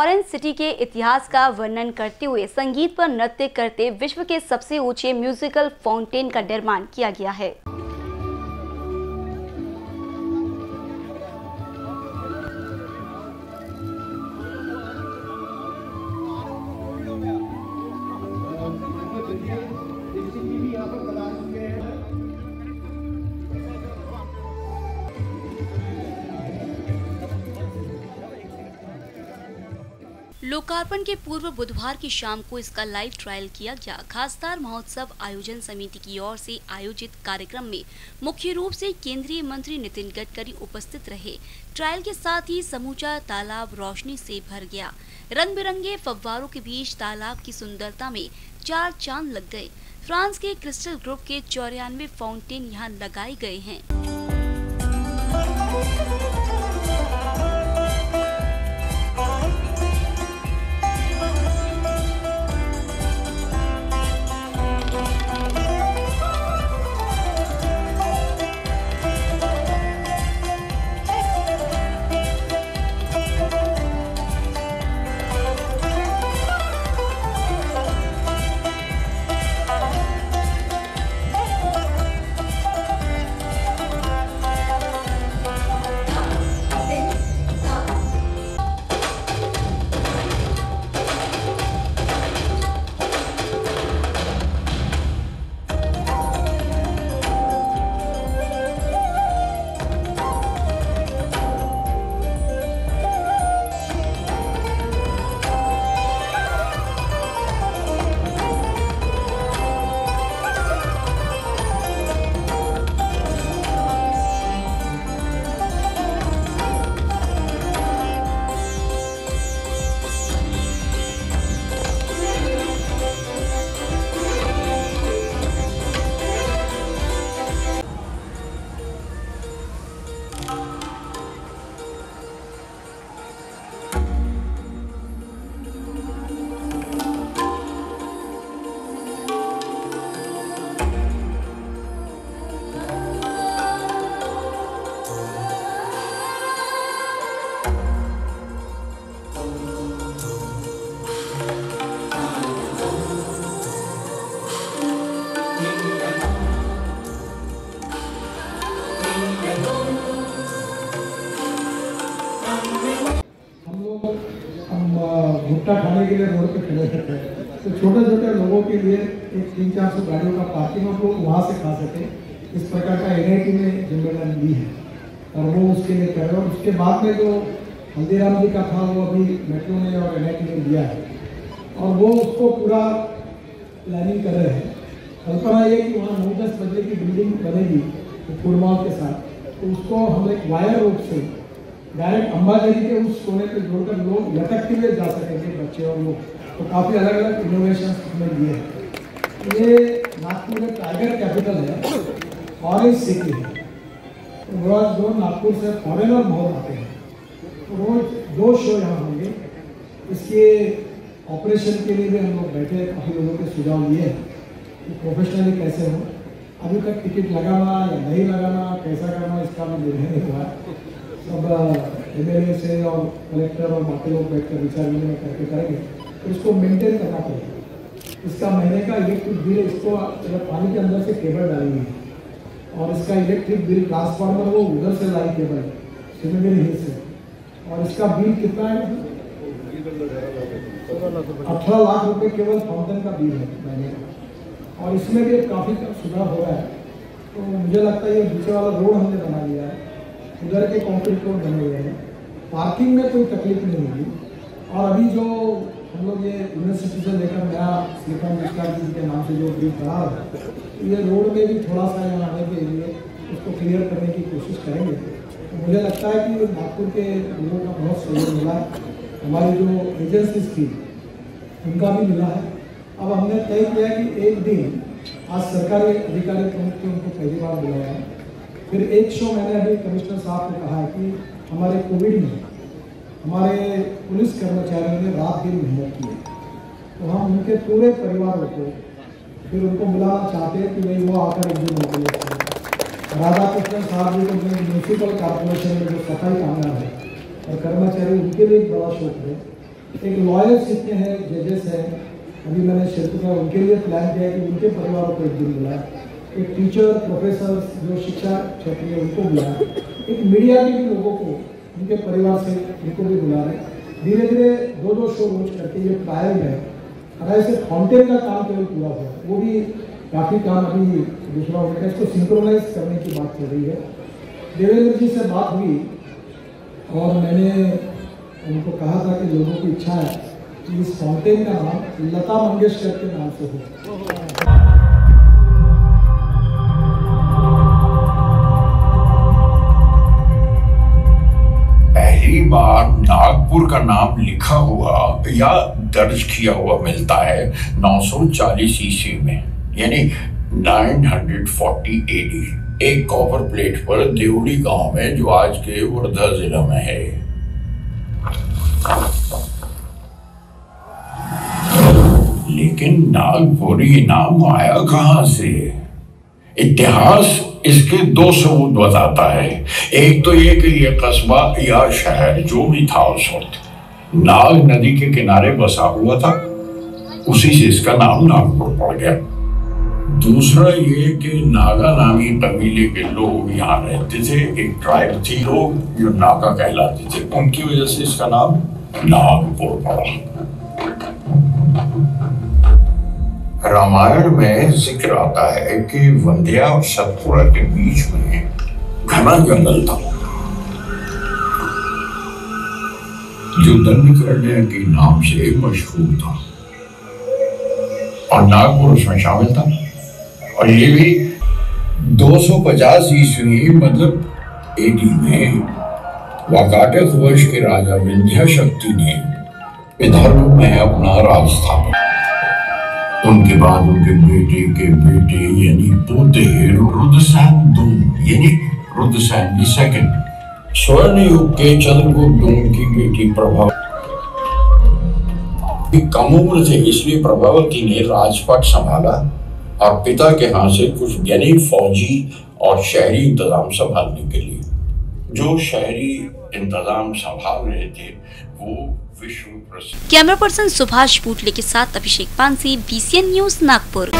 Orange city के इतिहास का वर्णन करते हुए संगीत पर नृत्य करते विश्व के सबसे ऊँचे म्यूजिकल फाउंटेन का निर्माण किया गया है। लोकार्पण के पूर्व बुधवार की शाम को इसका लाइव ट्रायल किया गया। खासदार महोत्सव आयोजन समिति की ओर से आयोजित कार्यक्रम में मुख्य रूप से केंद्रीय मंत्री नितिन गडकरी उपस्थित रहे। ट्रायल के साथ ही समूचा तालाब रोशनी से भर गया। रंग बिरंगे फव्वारों के बीच तालाब की सुंदरता में चार चाँद लग गए। फ्रांस के क्रिस्टल ग्रुप के चौरानवे फाउंटेन यहाँ लगाए गए हैं। के लिए रोड पे खड़े रहते हैं। तो छोटे छोटे लोगों के लिए एक तीन चार सौ गाड़ियों का पार्किंग हम लोग वहाँ से खा सके। इस प्रकार का एन ने ज़िम्मेदारी ली है। और वो उसके लिए कर रहे और उसके बाद में जो हल्दीराम जी का था, वो अभी मेट्रो ने और एन ने लिया है। और वो उसको पूरा प्लानिंग कर रहे हैं। कल्पना ये कि वहाँ नौ दस बजे की बिल्डिंग बनेगी फ़ूड मॉल के साथ तो उसको हम एक वायर रोड से डायरेक्ट अंबाझरी के उस सोने पे जोड़कर लोग लटक के लिए जा सकेंगे बच्चे और लोग। तो काफ़ी अलग अलग इनोवेशन हमने दिए हैं ये नागपुर में टाइगर कैपिटल है ऑरेंज सिटी है। तो रोज दो नागपुर से फॉरेनर बहुत आते हैं। तो रोज दो शो यहाँ होंगे। इसके ऑपरेशन के लिए भी हम लोग बैठे काफ़ी लोगों के सुझाव लिए हैं कि प्रोफेशनली कैसे हो। अभी तक टिकट लगाना या नहीं लगाना कैसा करना इसका भी निर्णय हुआ सब एम एल ए से और कलेक्टर और बाकी लोग बैठकर विचार विनिमय करके करेंगे तो इसको मेंटेन करना पड़ेगा। इसका महीने का इलेक्ट्रिक बिल इसको अगर पानी के अंदर से केबल डालेंगे, और इसका इलेक्ट्रिक बिल ट्रांसफार्मर वो उधर से लाई केबल सिमिलर हिल से और इसका बिल कितना है? अठारह लाख रुपए केवल फाउंटेन का बिल है महीने का। और इसमें भी काफ़ी सुधार हो रहा है। तो मुझे लगता है ये पीछे वाला रोड हमने बना लिया है। उधर के कंक्रीट रोड बने हुए हैं। पार्किंग में कोई तकलीफ़ नहीं होगी। और अभी जो हम लोग ये यूनिवर्सिटी से लेकर नया श्रीकांत मिश्रा जी के नाम से जो ब्रिज बना रहा है तो ये रोड में भी थोड़ा सा यहाँ आने के लिए उसको क्लियर करने की कोशिश करेंगे। तो मुझे लगता है कि नागपुर के लोगों का बहुत सहयोग मिला है। हमारी जो एजेंसीज थी, उनका भी मिला है। अब हमने तय किया कि एक दिन आज सरकारी अधिकारी प्रमुख के उनको पहली बार बुलाया है। फिर एक शो मैंने अभी कमिश्नर साहब ने कहा है कि हमारे कोविड में हमारे पुलिस कर्मचारियों ने रात दिन मेहनत की है। तो हम उनके पूरे परिवारों को फिर उनको बुलाना चाहते हैं कि भाई वो आकर एक दिन मौके राधा कृष्णन साहब जी को म्यूनसिपल कॉरपोरेशन में जो सफ़ाई कामगार है और कर्मचारी उनके लिए एक बड़ा शौक है। एक लॉयर्स जितने हैं जजेस हैं, अभी मैंने क्षेत्र में उनके लिए प्लान किया कि उनके परिवारों को एक दिन बुलाया एक टीचर प्रोफेसर जो शिक्षा क्षेत्र में उनको बुलाया एक मीडिया के भी लोगों को, उनके परिवार से उनको भी बुला रहे धीरे धीरे दो दो शो रोज करके ये ट्रायल है। अगर ऐसे फाउंटेन का काम केवल पूरा हुआ वो भी काफ़ी काम अभी दूसरा हो गया। इसको सिंक्रोनाइज करने की बात चल रही है। देवेंद्र जी से बात हुई, और मैंने उनको कहा था कि लोगों की इच्छा है कि इस फाउंटेन का नाम लता मंगेशकर के नाम से हो। बार नागपुर का नाम लिखा हुआ या दर्ज किया हुआ मिलता है 940 ईस्वी में, यानी 940 एडी एक कॉपर प्लेट पर देवड़ी गाँव में जो आज के वर्धा जिला में है। लेकिन नागपुरी नाम आया कहाँ से? इतिहास इसके दो सबूत बताता है। एक तो ये कि ये कस्बा या शहर जो भी था उस वक्त, नाग नदी के किनारे बसा हुआ था। उसी से इसका नाम नागपुर पड़ गया। दूसरा ये कि नागा नामी कबीले के लोग यहाँ रहते थे। एक ट्राइब थी लोग जो नागा कहलाते थे। उनकी वजह से इसका नाम नागपुर पड़ा। रामायण में ज़िक्र आता है कि वंध्या और सतपुरा के बीच में घना जंगल था। जो दंडकरण्य के नाम से मशहूर था। और नागपुर उसमें शामिल था। और ये भी 250 ईस्वी मतलब एडी में, वाकाटक वंश के राजा विंध्या शक्ति ने विदर्भ में अपना राज स्थापित उनके बाद उनके बेटे के बेटे, यानी पोते रुद्रसेन दून, यानी रुद्रसेन की सेकंड स्वर्ण युग के चंद्रगुप्त दून की बेटी प्रभाव कम उम्र थे इसलिए प्रभावती ने राजपाट संभाला और पिता के हाथ से कुछ यानी फौजी और शहरी इंतज़ाम संभालने के लिए। जो शहरी इंतज़ाम संभाल रहे थे, वो विश्व प्रसिद्ध। कैमरा पर्सन सुभाष बुटले के साथ अभिषेक पानसी बीसीएन न्यूज़ नागपुर।